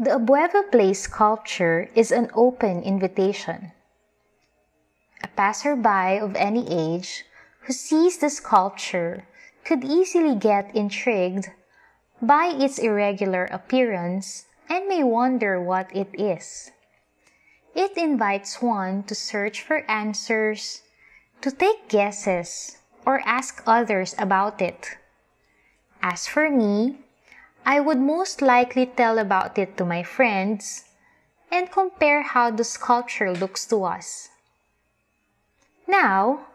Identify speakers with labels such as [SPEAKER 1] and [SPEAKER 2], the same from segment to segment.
[SPEAKER 1] The Abueva Play sculpture is an open invitation. A passerby of any age who sees the sculpture could easily get intrigued by its irregular appearance and may wonder what it is. It invites one to search for answers, to take guesses, or ask others about it. As for me, I would most likely tell about it to my friends and compare how the sculpture looks to us. Now,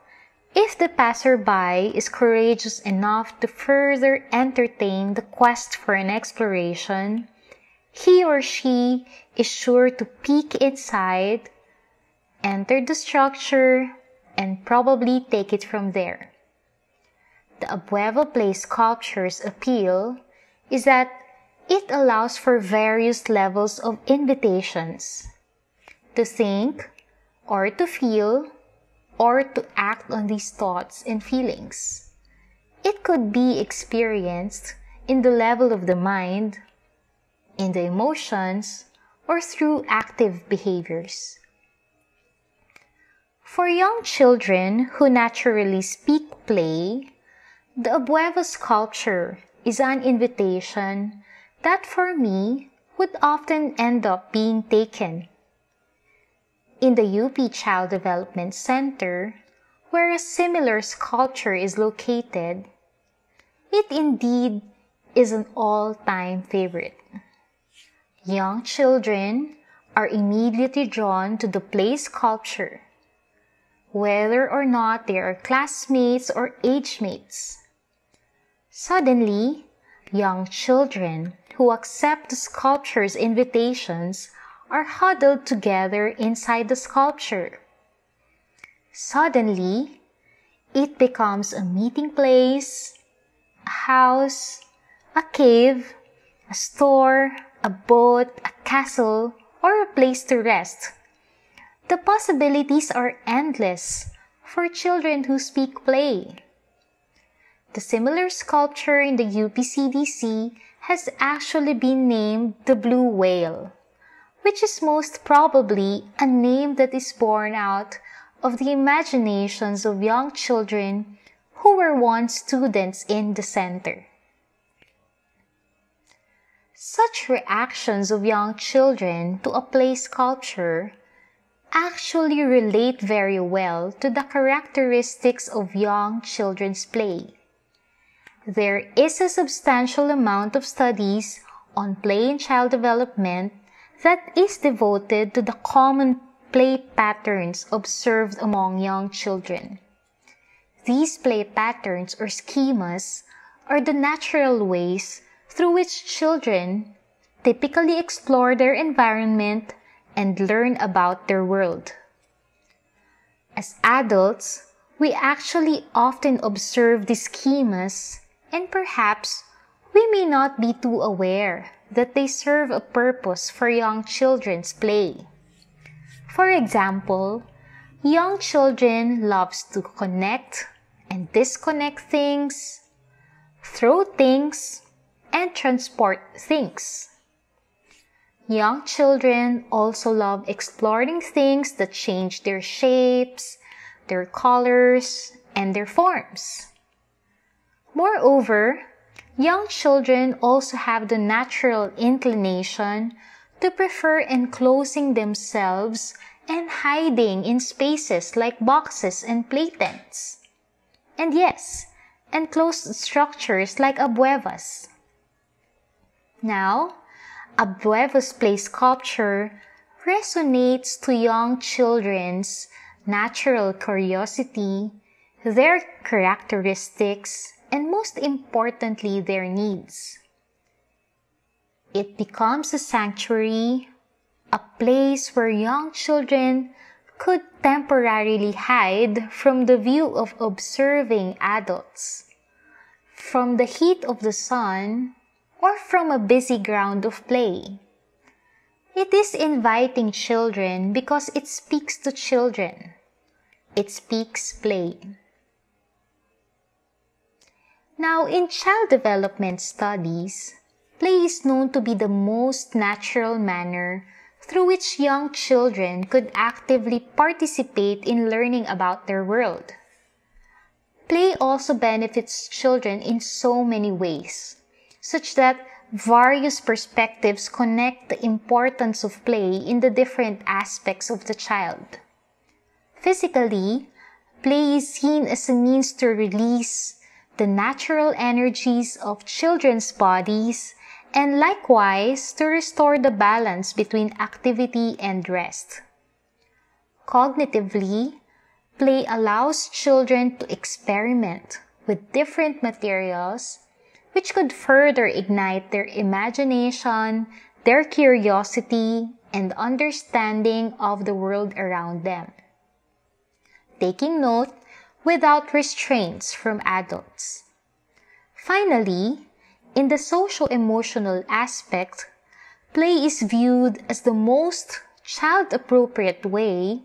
[SPEAKER 1] if the passerby is courageous enough to further entertain the quest for an exploration, he or she is sure to peek inside, enter the structure, and probably take it from there. The Abueva Play sculpture's appeal is that it allows for various levels of invitations to think or to feel or to act on these thoughts and feelings. It could be experienced in the level of the mind, in the emotions, or through active behaviors. For young children who naturally speak play, the Abueva sculpture is an invitation that for me would often end up being taken. In the UP Child Development Center, where a similar sculpture is located, it indeed is an all-time favorite. Young children are immediately drawn to the play sculpture, whether or not they are classmates or age mates. Suddenly, young children who accept the sculpture's invitations are huddled together inside the sculpture. Suddenly, it becomes a meeting place, a house, a cave, a store, a boat, a castle, or a place to rest. The possibilities are endless for children who speak play. The similar sculpture in the UPCDC has actually been named the Blue Whale, which is most probably a name that is born out of the imaginations of young children who were once students in the center. Such reactions of young children to a play sculpture actually relate very well to the characteristics of young children's play. There is a substantial amount of studies on play and child development that is devoted to the common play patterns observed among young children. These play patterns or schemas are the natural ways through which children typically explore their environment and learn about their world. As adults, we actually often observe these schemas and perhaps we may not be too aware that they serve a purpose for young children's play. For example, young children loves to connect and disconnect things, throw things, and transport things. Young children also love exploring things that change their shapes, their colors, and their forms. Moreover, young children also have the natural inclination to prefer enclosing themselves and hiding in spaces like boxes and playtents. And yes, enclosed structures like abuevas. Now, Abueva's play sculpture resonates to young children's natural curiosity, their characteristics, and most importantly, their needs. It becomes a sanctuary, a place where young children could temporarily hide from the view of observing adults, from the heat of the sun, or from a busy ground of play. It is inviting children because it speaks to children. It speaks play. Now, in child development studies, play is known to be the most natural manner through which young children could actively participate in learning about their world. Play also benefits children in so many ways, such that various perspectives connect the importance of play in the different aspects of the child. Physically, play is seen as a means to release the natural energies of children's bodies and likewise to restore the balance between activity and rest. Cognitively, play allows children to experiment with different materials which could further ignite their imagination, their curiosity, and understanding of the world around them. Taking note without restraints from adults. Finally, in the social emotional aspect, play is viewed as the most child appropriate way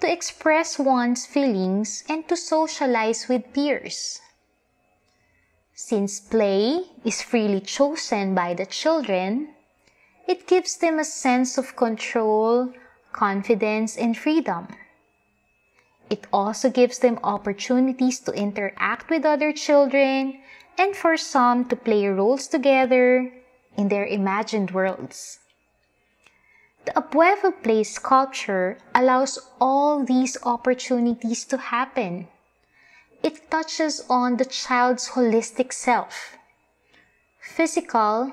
[SPEAKER 1] to express one's feelings and to socialize with peers. Since play is freely chosen by the children, it gives them a sense of control, confidence, and freedom. It also gives them opportunities to interact with other children and for some to play roles together in their imagined worlds. The Abueva Play sculpture allows all these opportunities to happen. It touches on the child's holistic self, physical,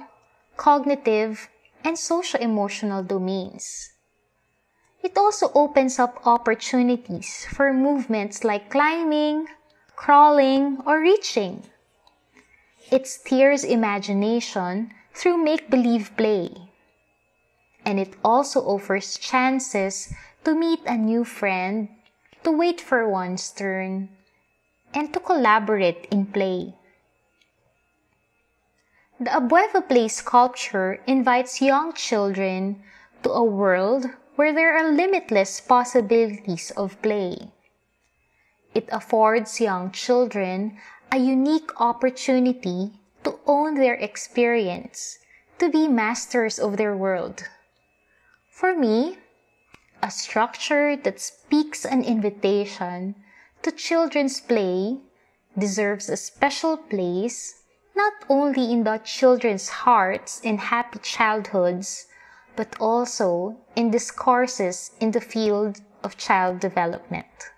[SPEAKER 1] cognitive, and social emotional domains. It also opens up opportunities for movements like climbing, crawling, or reaching. It steers imagination through make-believe play. And it also offers chances to meet a new friend, to wait for one's turn, and to collaborate in play. The Abueva Play sculpture invites young children to a world where there are limitless possibilities of play. It affords young children a unique opportunity to own their experience, to be masters of their world. For me, a structure that speaks an invitation to children's play deserves a special place not only in the children's hearts and happy childhoods, but also in discourses in the field of child development.